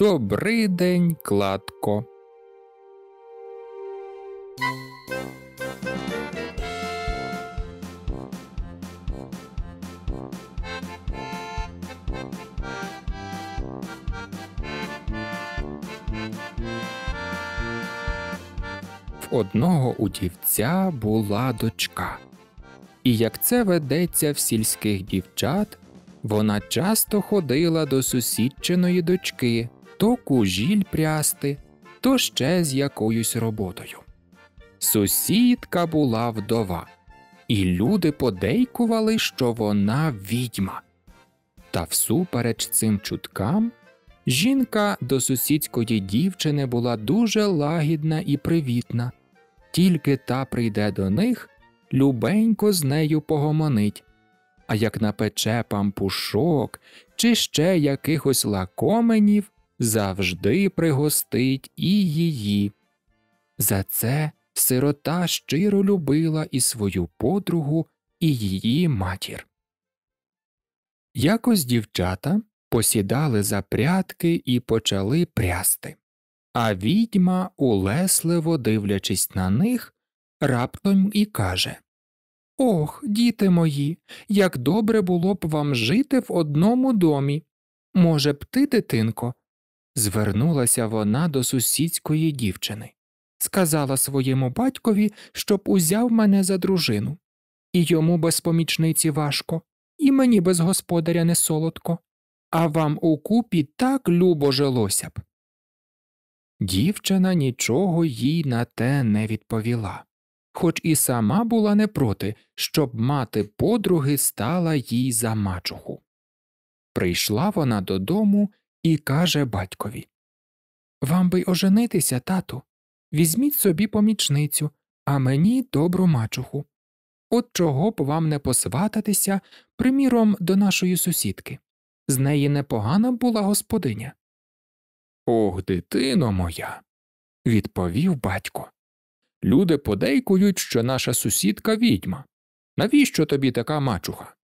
Добрий день, кладко. В одного у дівця була дочка. І як це ведеться в сільських дівчат, вона часто ходила до сусідчиної дочки то кужіль прясти, то ще з якоюсь роботою. Сусідка була вдова, і люди подейкували, що вона відьма. Та всупереч цим чуткам жінка до сусідської дівчини була дуже лагідна і привітна, тільки та прийде до них, любенько з нею погомонить, а як напече пампушок чи ще якихось лакоменів, завжди пригостить і її. За це сирота щиро любила і свою подругу, і її матір. Якось дівчата посідали за прядки і почали прясти, а відьма, улесливо дивлячись на них, раптом і каже Ох, діти мої, як добре було б вам жити в одному домі. Може б ти, дитинко? Звернулася вона до сусідської дівчини, сказала своєму батькові, щоб узяв мене за дружину. І йому без помічниці важко, і мені без господаря не солодко, а вам укупі так любо жилося б. Дівчина нічого їй на те не відповіла хоч і сама була не проти, щоб мати подруги стала їй за мачуху. Прийшла вона додому і каже батькові Вам би оженитися, тату, візьміть собі помічницю, а мені добру мачуху. От чого б вам не посвататися, приміром, до нашої сусідки. З неї непогана була господиня. Ох, дитино моя, відповів батько. Люди подейкують, що наша сусідка відьма. Навіщо тобі така мачуха?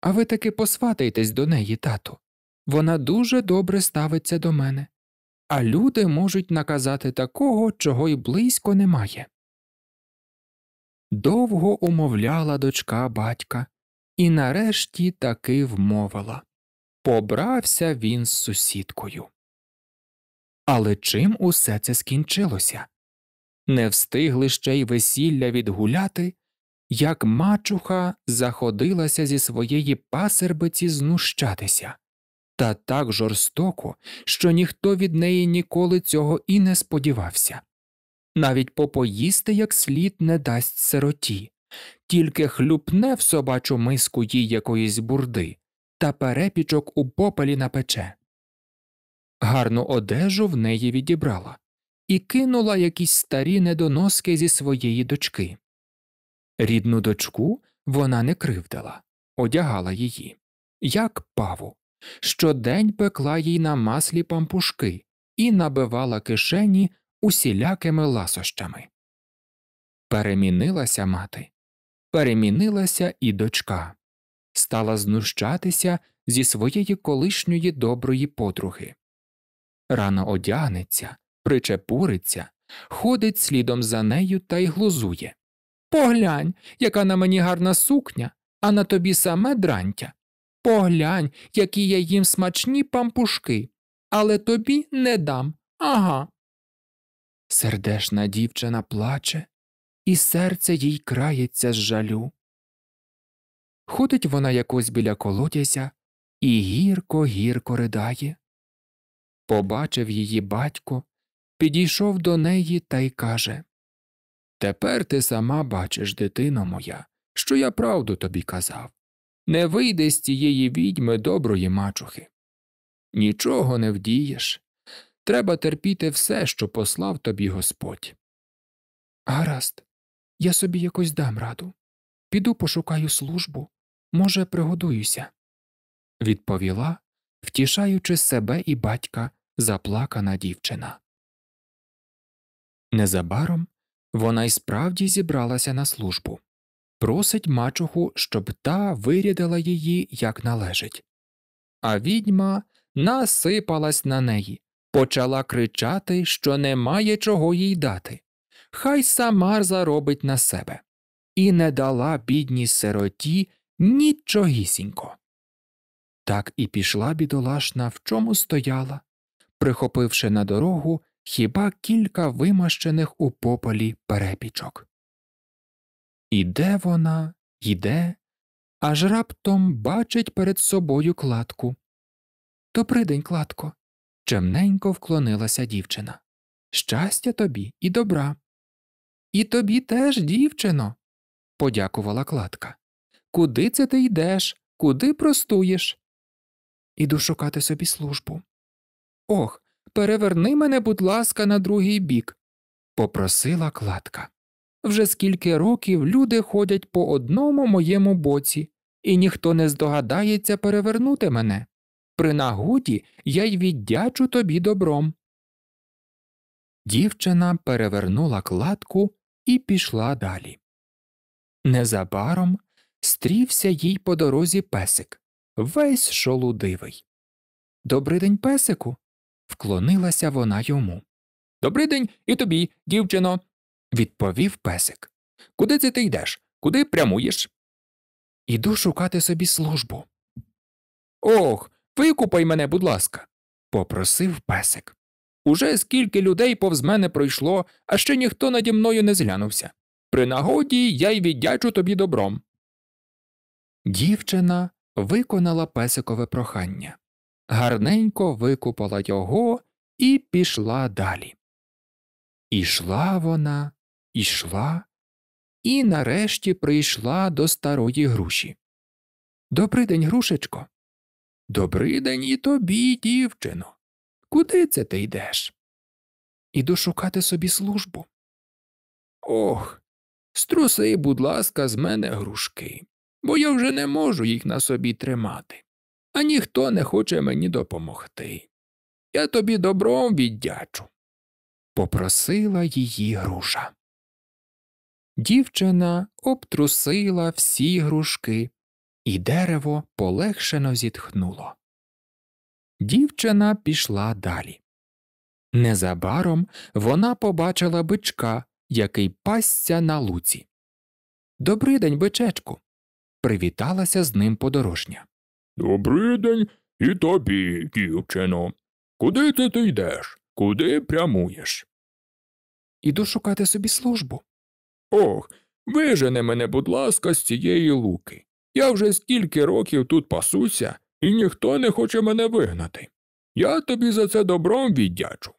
А ви таки посватайтесь до неї, тату. Вона дуже добре ставиться до мене, а люди можуть наказати такого, чого й близько немає. Довго умовляла дочка батька, і нарешті таки вмовила побрався він з сусідкою. Але чим усе це скінчилося? не встигли ще й весілля відгуляти, як мачуха заходилася зі своєї пасербиці знущатися, та так жорстоко, що ніхто від неї ніколи цього і не сподівався. Навіть попоїсти як слід не дасть сироті, тільки хлюпне в собачу миску їй якоїсь бурди та перепічок у попелі напече. Гарну одежу в неї відібрала, і кинула якісь старі недоноски зі своєї дочки. Рідну дочку вона не кривдила, одягала її, як паву, щодень пекла їй на маслі пампушки і набивала кишені усілякими ласощами. Перемінилася мати, перемінилася і дочка, стала знущатися зі своєї колишньої доброї подруги. Рано одягнеться, причепуриться, ходить слідом за нею та й глузує. Поглянь, яка на мені гарна сукня, а на тобі саме дрантя. Поглянь, які я їм смачні пампушки, але тобі не дам. Ага. Сердешна дівчина плаче, і серце їй крається з жалю. Ходить вона якось біля колодязя і гірко гірко ридає. Побачив її батько підійшов до неї та й каже Тепер ти сама бачиш, дитино моя, що я правду тобі казав. Не вийде з цієї відьми доброї мачухи. Нічого не вдієш. Треба терпіти все, що послав тобі Господь. Гаразд, я собі якось дам раду. Піду пошукаю службу, може, пригодуюся, відповіла, втішаючи себе і батька заплакана дівчина. Незабаром вона й справді зібралася на службу, просить мачуху, щоб та вирядила її як належить. А відьма насипалась на неї, почала кричати, що немає чого їй дати. Хай сама заробить на себе, і не дала бідній сироті нічогісінько. Так і пішла бідолашна, в чому стояла, прихопивши на дорогу хіба кілька вимащених у пополі перепічок. Іде вона, йде, аж раптом бачить перед собою кладку. «Добрий день, кладко. Чемненько вклонилася дівчина. Щастя тобі і добра. І тобі теж, дівчино, подякувала кладка. Куди це ти йдеш? Куди простуєш? Іду шукати собі службу. Ох, переверни мене, будь ласка, на другий бік, попросила кладка. Вже скільки років люди ходять по одному моєму боці, і ніхто не здогадається перевернути мене. При нагоді я й віддячу тобі добром. Дівчина перевернула кладку і пішла далі. Незабаром стрівся їй по дорозі песик, весь шолудивий. «Добрий день, песику. вклонилася вона йому. «Добрий день і тобі, дівчино, відповів песик. Куди це ти йдеш? Куди прямуєш? Іду шукати собі службу. Ох, викупай мене, будь ласка, попросив песик. Уже скільки людей повз мене пройшло, а ще ніхто наді мною не зглянувся. При нагоді я й віддячу тобі добром. Дівчина виконала песикове прохання, гарненько викупала його і пішла далі. Ішла вона, ішла і нарешті прийшла до старої груші. «Добрий день, грушечко. «Добрий день і тобі, дівчино. Куди це ти йдеш? Іду шукати собі службу. Ох, струси, будь ласка, з мене грушки, бо я вже не можу їх на собі тримати, а ніхто не хоче мені допомогти. Я тобі добром віддячу. Попросила її груша. Дівчина обтрусила всі грушки, і дерево полегшено зітхнуло. Дівчина пішла далі. Незабаром вона побачила бичка, який пасся на луці. «Добрий день, бичечку. Привіталася з ним подорожня. «Добрий день і тобі, дівчино. Куди ти ти йдеш? Куди прямуєш? Іду шукати собі службу. Ох, вижене мене, будь ласка, з цієї луки. Я вже скільки років тут пасуся, і ніхто не хоче мене вигнати. Я тобі за це добром віддячу.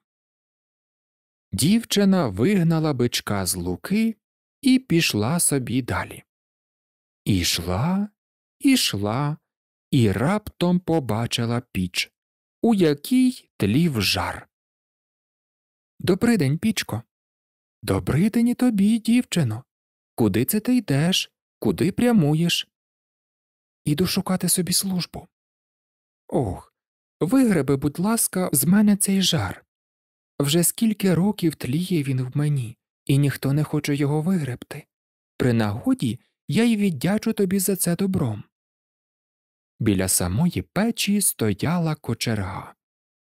Дівчина вигнала бичка з луки і пішла собі далі. Ішла, ішла і раптом побачила піч, у якій тлів жар. «Добрий день, пічко. «Добрий день тобі, дівчино. Куди це ти йдеш? Куди прямуєш? Іду шукати собі службу. Ох, вигреби, будь ласка, з мене цей жар. Вже скільки років тліє він в мені, і ніхто не хоче його вигребти. При нагоді я й віддячу тобі за це добром. Біля самої печі стояла кочерга,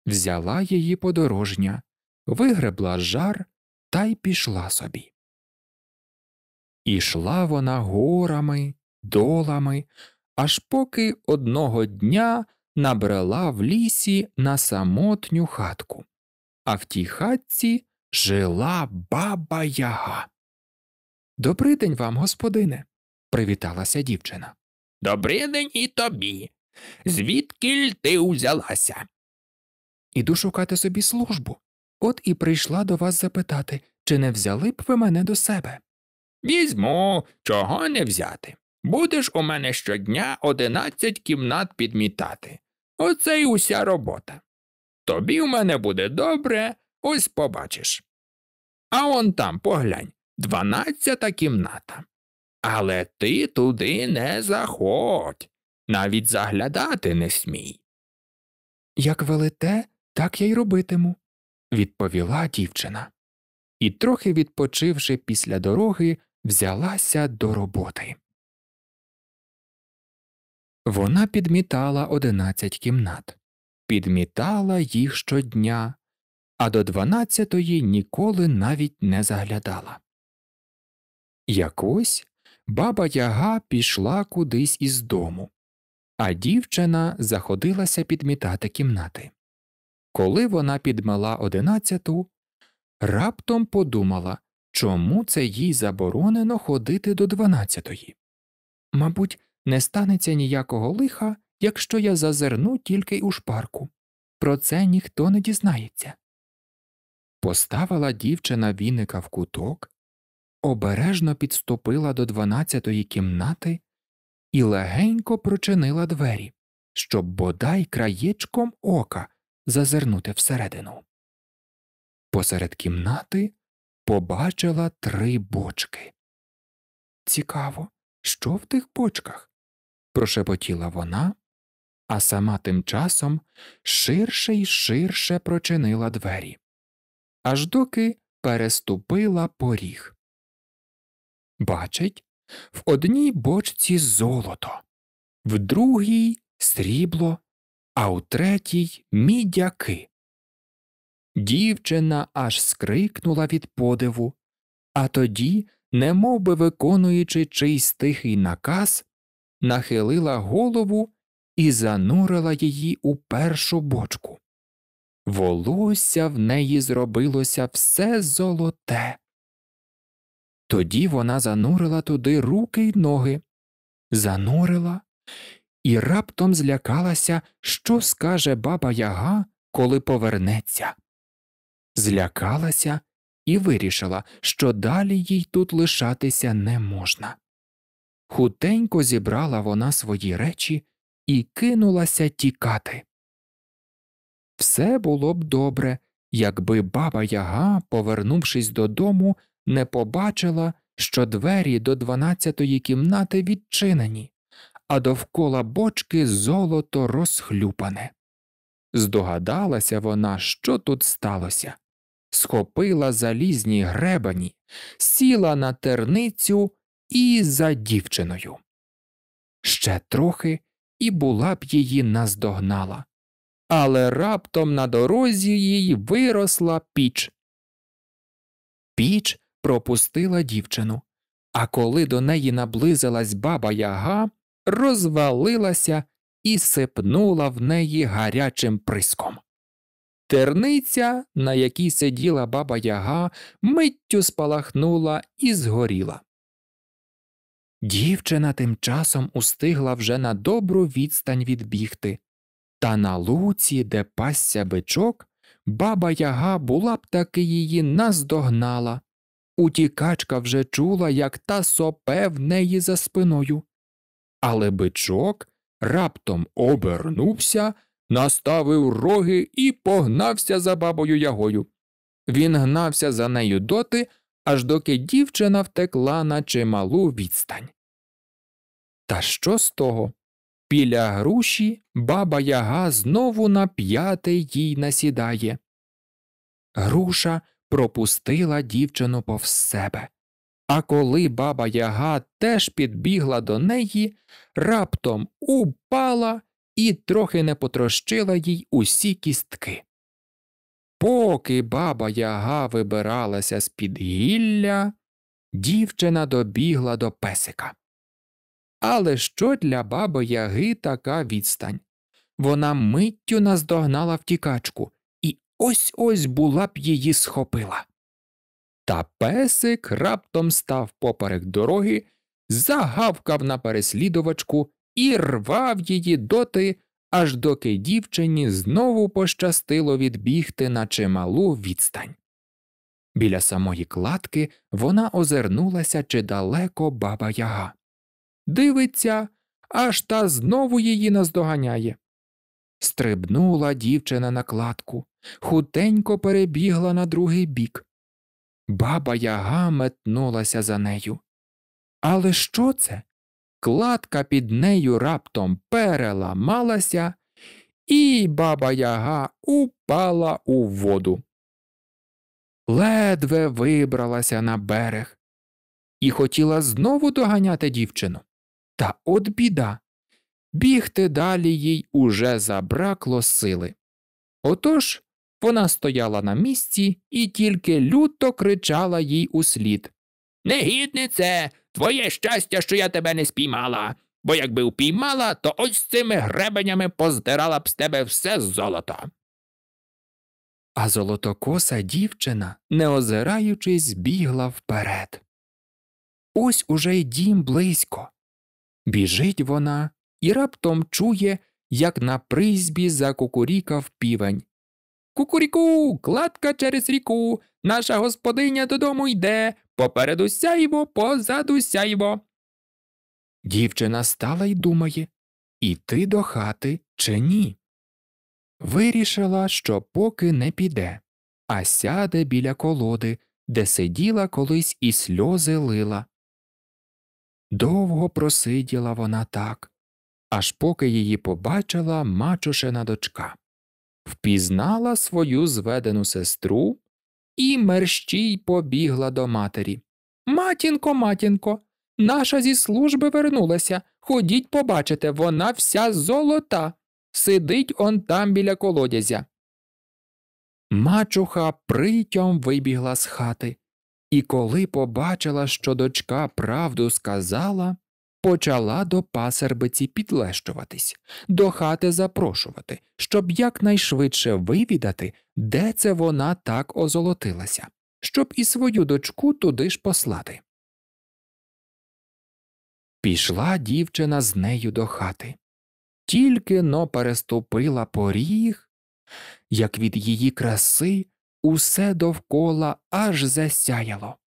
взяла її подорожня, вигребла жар та й пішла собі. Ішла вона горами, долами, аж поки одного дня набрела в лісі на самотню хатку, а в тій хатці жила баба Яга. «Добрий день вам, господине, привіталася дівчина. «Добрий день і тобі. Звідки ти узялася? Іду шукати собі службу. От і прийшла до вас запитати, чи не взяли б ви мене до себе. Візьму, чого не взяти. Будеш у мене щодня одинадцять кімнат підмітати. Оце й уся робота. Тобі у мене буде добре, ось побачиш. А он там поглянь дванадцята кімната. Але ти туди не заходь, навіть заглядати не смій. Як велите, так я й робитиму, відповіла дівчина. І, трохи відпочивши після дороги, взялася до роботи. Вона підмітала одинадцять кімнат, підмітала їх щодня, а до дванадцятої ніколи навіть не заглядала. Якось баба Яга пішла кудись із дому, а дівчина заходилася підмітати кімнати. Коли вона підмела одинадцяту, раптом подумала, чому це їй заборонено ходити до дванадцятої. Мабуть, не станеться ніякого лиха, якщо я зазирну тільки у шпарку. Про це ніхто не дізнається. Поставила дівчина віника в куток, обережно підступила до дванадцятої кімнати і легенько прочинила двері, щоб бодай краєчком ока зазирнути всередину. Посеред кімнати побачила три бочки. Цікаво, що в тих бочках? прошепотіла вона, а сама тим часом ширше й ширше прочинила двері, аж доки переступила поріг. Бачить, в одній бочці золото, в другій срібло, а у третій мідяки. Дівчина аж скрикнула від подиву, а тоді, немов би виконуючи чийсь тихий наказ, нахилила голову і занурила її у першу бочку. Волосся в неї зробилося все золоте. Тоді вона занурила туди руки й ноги, занурила і раптом злякалася, що скаже баба Яга, коли повернеться. Злякалася і вирішила, що далі їй тут лишатися не можна. Хутенько зібрала вона свої речі і кинулася тікати. Все було б добре, якби баба Яга, повернувшись додому, не побачила, що двері до дванадцятої кімнати відчинені, а довкола бочки золото розхлюпане. Здогадалася вона, що тут сталося, схопила залізні гребані, сіла на терницю і за дівчиною. Ще трохи і була б її наздогнала, але раптом на дорозі їй виросла піч. Піч пропустила дівчину, а коли до неї наблизилась баба яга, розвалилася і сипнула в неї гарячим приском. Терниця, на якій сиділа баба яга, миттю спалахнула і згоріла. Дівчина тим часом устигла вже на добру відстань відбігти, та на луці, де пасся бичок, баба яга була б таки її наздогнала. Утікачка вже чула, як та сопе в неї за спиною. Але бичок раптом обернувся, наставив роги і погнався за бабою ягою. Він гнався за нею доти, аж доки дівчина втекла на чималу відстань. Та що з того? Біля груші баба яга знову на п'яте їй насідає. Груша пропустила дівчину повз себе, а коли баба яга теж підбігла до неї, раптом упала і трохи не потрощила їй усі кістки. Поки баба яга вибиралася з під гілля, дівчина добігла до песика. Але що для баби яги така відстань? Вона миттю наздогнала втікачку і ось ось була б її схопила. Та песик раптом став поперек дороги, загавкав на переслідувачку і рвав її доти, аж доки дівчині знову пощастило відбігти на чималу відстань. Біля самої кладки вона озирнулася, чи далеко баба яга. Дивиться, аж та знову її наздоганяє. Стрибнула дівчина на кладку, хутенько перебігла на другий бік. Баба яга метнулася за нею. Але що це? Кладка під нею раптом переламалася, і баба яга упала у воду. Ледве вибралася на берег і хотіла знову доганяти дівчину. Та от біда. Бігти далі їй уже забракло сили. Отож вона стояла на місці і тільки люто кричала їй услід. Негіднице, твоє щастя, що я тебе не спіймала, бо якби упіймала, то ось цими гребенями поздирала б з тебе все золото. А золотокоса дівчина, не озираючись, бігла вперед. Ось уже й дім близько. Біжить вона і раптом чує, як на призбі закукурікав півень. Кукуріку, кладка через ріку, наша господиня додому йде, попереду сяйво, позаду сяйво. Дівчина стала й думає іти до хати чи ні. Вирішила, що поки не піде, а сяде біля колоди, де сиділа колись і сльози лила. Довго просиділа вона так, аж поки її побачила мачушина дочка, впізнала свою зведену сестру і мерщій побігла до матері. Матінко, матінко, наша зі служби вернулася. Ходіть побачите, вона вся золота. Сидить он там біля колодязя. Мачуха притьом вибігла з хати, і коли побачила, що дочка правду сказала, почала до пасербиці підлещуватись, до хати запрошувати, щоб якнайшвидше вивідати, де це вона так озолотилася, щоб і свою дочку туди ж послати. Пішла дівчина з нею до хати. Тільки но переступила поріг, як від її краси усе довкола аж засяяло.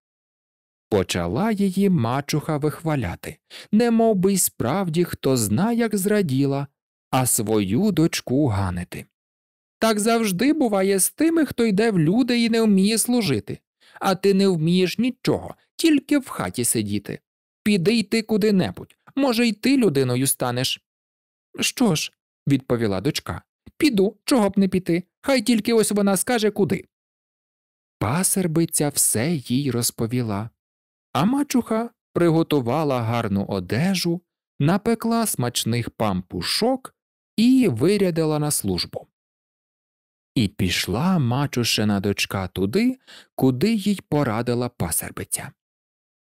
Почала її мачуха вихваляти, немов би й справді хто зна, як зраділа, а свою дочку ганити. Так завжди буває з тими, хто йде в люди і не вміє служити, а ти не вмієш нічого, тільки в хаті сидіти. Піди йти куди небудь, може, й ти людиною станеш. Що ж, відповіла дочка, піду, чого б не піти, хай тільки ось вона скаже куди. Пасербиця все їй розповіла, а мачуха приготувала гарну одежу, напекла смачних пампушок і вирядила на службу. І пішла мачушина дочка туди, куди їй порадила пасербиця.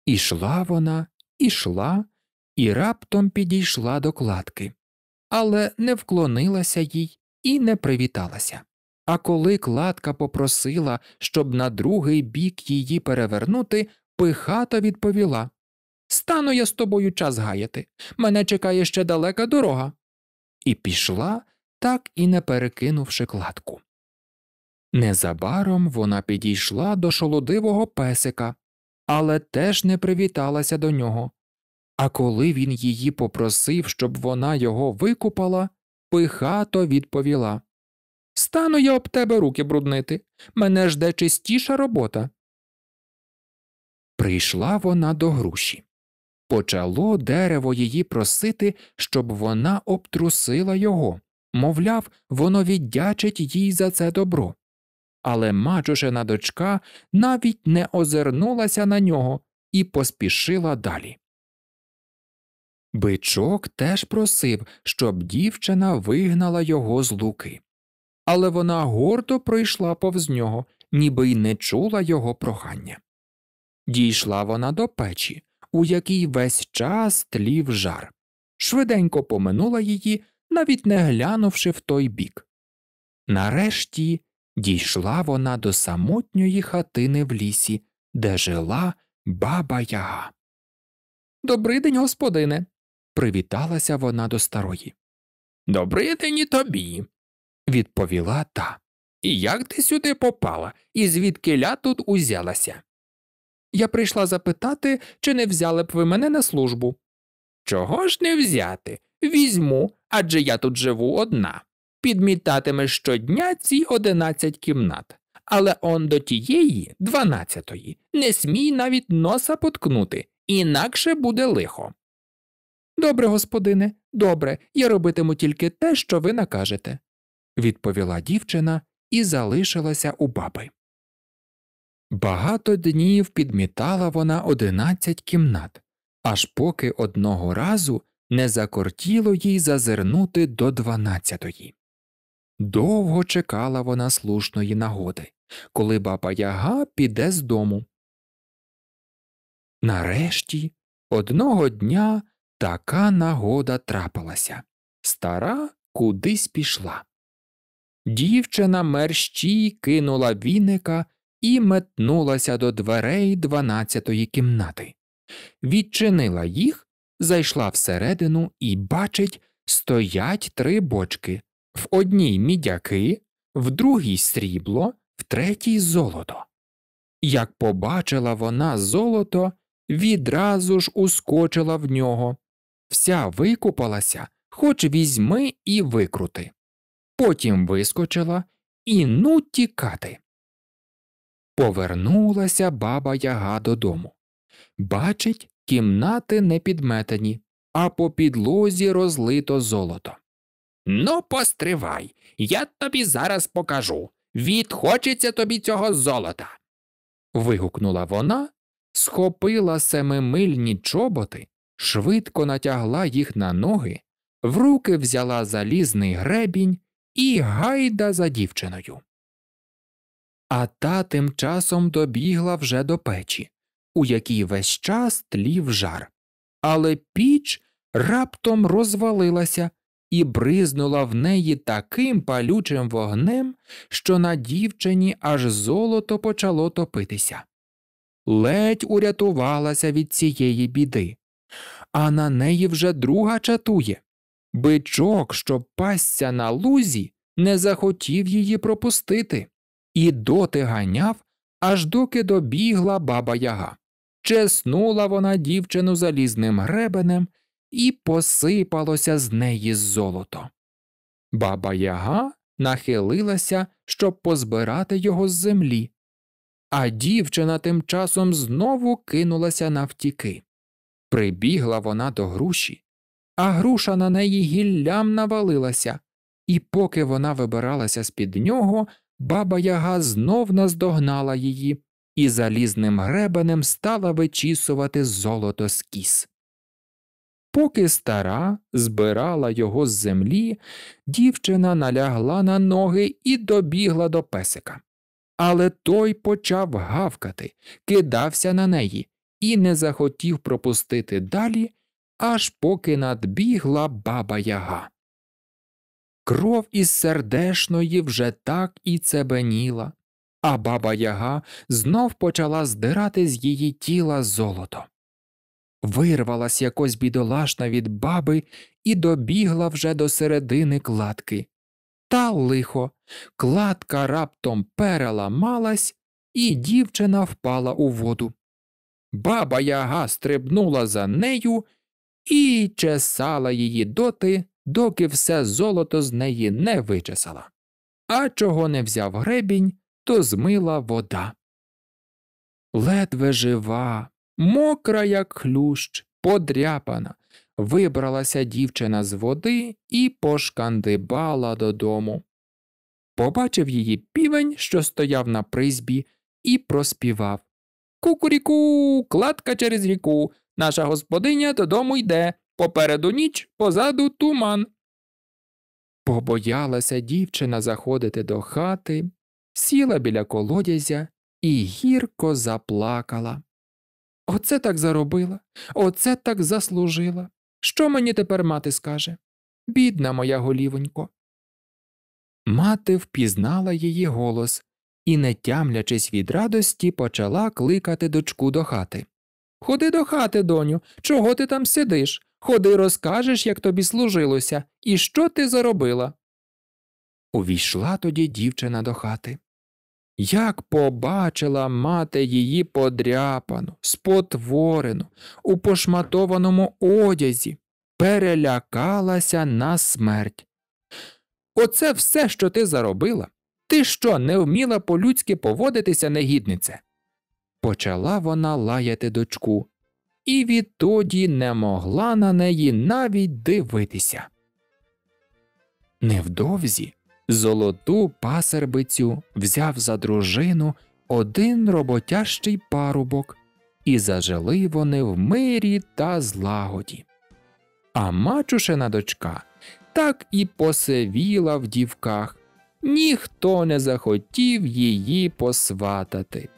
Ішла вона, ішла, і раптом підійшла до кладки, але не вклонилася їй і не привіталася. А коли кладка попросила, щоб на другий бік її перевернути, пихато відповіла Стану я з тобою час гаяти, мене чекає ще далека дорога. І пішла, так і не перекинувши кладку. Незабаром вона підійшла до шолодивого песика, але теж не привіталася до нього. А коли він її попросив, щоб вона його викупала, пихато відповіла Стану я об тебе руки бруднити, мене жде чистіша робота. Прийшла вона до груші. Почало дерево її просити, щоб вона обтрусила його, мовляв, воно віддячить їй за це добро. Але мачушина дочка навіть не озирнулася на нього і поспішила далі. Бичок теж просив, щоб дівчина вигнала його з луки, але вона гордо пройшла повз нього, ніби й не чула його прохання. Дійшла вона до печі, у якій весь час тлів жар, швиденько поминула її, навіть не глянувши в той бік. Нарешті дійшла вона до самотньої хатини в лісі, де жила баба Яга. Добрий день, господине. Привіталася вона до старої. Добрий день і тобі, відповіла та. І як ти сюди попала, і звідки ля тут узялася? Я прийшла запитати, чи не взяли б ви мене на службу. Чого ж не взяти? Візьму, адже я тут живу одна. Підмітатиме щодня ці одинадцять кімнат, але он до тієї, дванадцятої, не смій навіть носа поткнути, інакше буде лихо. Добре, господине, добре, я робитиму тільки те, що ви накажете, відповіла дівчина і залишилася у баби. Багато днів підмітала вона одинадцять кімнат, аж поки одного разу не закортіло їй зазирнути до дванадцятої. Довго чекала вона слушної нагоди, коли баба Яга піде з дому. Нарешті одного дня така нагода трапилася. Стара кудись пішла. Дівчина мерщій кинула віника і метнулася до дверей дванадцятої кімнати. Відчинила їх, зайшла всередину і бачить, стоять три бочки в одній мідяки, в другій срібло, в третій золото. Як побачила вона золото, відразу ж ускочила в нього, вся викупалася, хоч візьми і викрути. Потім вискочила і ну тікати. Повернулася баба Яга додому. Бачить, кімнати не підметані, а по підлозі розлито золото. Ну, постривай, я тобі зараз покажу. Відхочеться тобі цього золота. вигукнула вона, схопила семимильні чоботи, швидко натягла їх на ноги, в руки взяла залізний гребінь і гайда за дівчиною. А та тим часом добігла вже до печі, у якій весь час тлів жар, але піч раптом розвалилася і бризнула в неї таким палючим вогнем, що на дівчині аж золото почало топитися. Ледь урятувалася від цієї біди, а на неї вже друга чатує. Бичок, що пасся на лузі, не захотів її пропустити, і доти ганяв, аж доки добігла баба яга. Чеснула вона дівчину залізним гребенем і посипалося з неї золото. Баба Яга нахилилася, щоб позбирати його з землі, а дівчина тим часом знову кинулася навтіки. Прибігла вона до груші, а груша на неї гіллям навалилася, і поки вона вибиралася з під нього, баба Яга знов наздогнала її і залізним гребенем стала вичісувати золото з кіс. Поки стара збирала його з землі, дівчина налягла на ноги і добігла до песика. Але той почав гавкати, кидався на неї і не захотів пропустити далі, аж поки надбігла баба яга. Кров із сердешної вже так і цебеніла, а баба яга знов почала здирати з її тіла золото вирвалась якось бідолашна від баби і добігла вже до середини кладки. Та лихо, кладка раптом переламалась, і дівчина впала у воду. Баба яга стрибнула за нею і чесала її доти, доки все золото з неї не вичесала. А чого не взяв гребінь, то змила вода. Ледве жива, Мокра, як хлющ, подряпана, вибралася дівчина з води і пошкандибала додому. Побачив її півень, що стояв на призбі, і проспівав Кукуріку, кладка через ріку, наша господиня додому йде, попереду ніч, позаду туман. Побоялася дівчина заходити до хати, сіла біля колодязя і гірко заплакала. Оце так заробила, оце так заслужила. Що мені тепер мати скаже? Бідна моя голівонько. Мати впізнала її голос і, не тямлячись від радості, почала кликати дочку до хати. Ходи до хати, доню, чого ти там сидиш? Ходи розкажеш, як тобі служилося, і що ти заробила. Увійшла тоді дівчина до хати. Як побачила мати її подряпану, спотворену, у пошматованому одязі, перелякалася на смерть. Оце все, що ти заробила? Ти що, не вміла по людськи поводитися, негіднице? Почала вона лаяти дочку, і відтоді не могла на неї навіть дивитися. Невдовзі Золоту пасербицю взяв за дружину один роботящий парубок, і зажили вони в мирі та злагоді. А мачушина дочка так і посивіла в дівках ніхто не захотів її посватати.